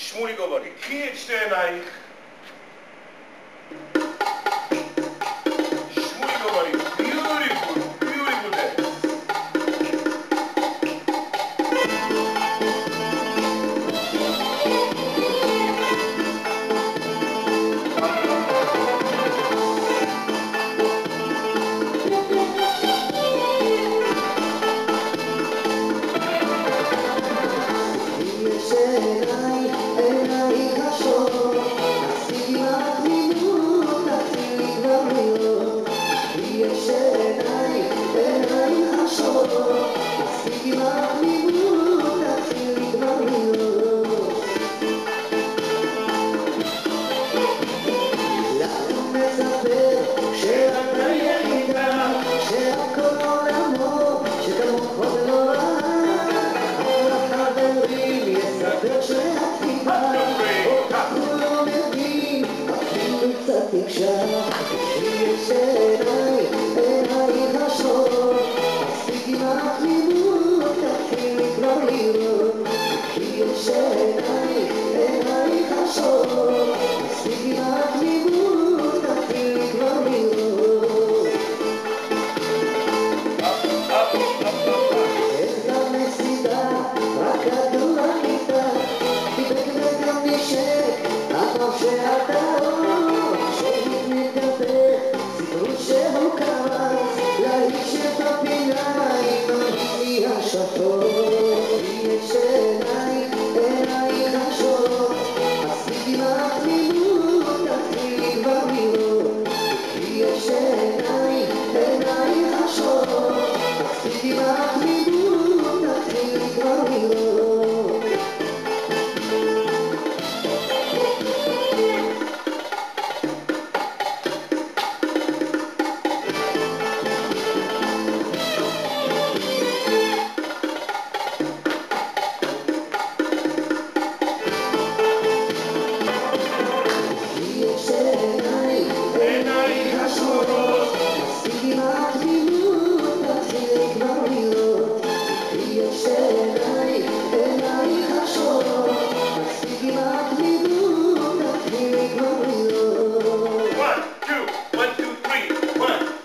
Schmulig aber die Kirchstelle say One.